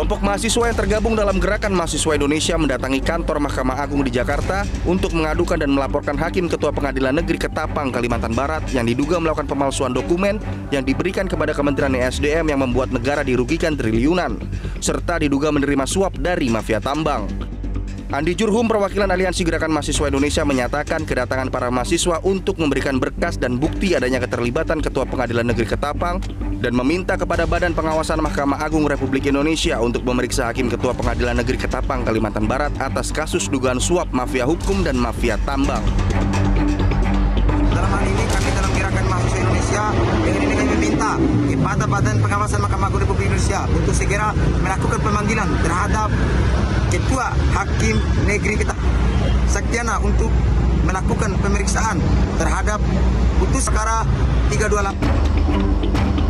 Kelompok mahasiswa yang tergabung dalam Gerakan Mahasiswa Indonesia mendatangi kantor Mahkamah Agung di Jakarta untuk mengadukan dan melaporkan Hakim Ketua Pengadilan Negeri Ketapang, Kalimantan Barat yang diduga melakukan pemalsuan dokumen yang diberikan kepada Kementerian ESDM yang membuat negara dirugikan triliunan, serta diduga menerima suap dari mafia tambang. Andi Jurhum, perwakilan Aliansi Gerakan Mahasiswa Indonesia menyatakan kedatangan para mahasiswa untuk memberikan berkas dan bukti adanya keterlibatan Ketua Pengadilan Negeri Ketapang dan meminta kepada Badan Pengawasan Mahkamah Agung Republik Indonesia untuk memeriksa Hakim Ketua Pengadilan Negeri Ketapang, Kalimantan Barat atas kasus dugaan suap mafia hukum dan mafia tambang. Dalam hal ini kami dalam Gerakan Mahasiswa Indonesia ini kami meminta kepada Badan Pengawasan Mahkamah Agung Republik Indonesia untuk segera melakukan pemanggilan terhadap Ketua Hakim Negeri kita Saktiana untuk melakukan pemeriksaan terhadap putus perkara 328.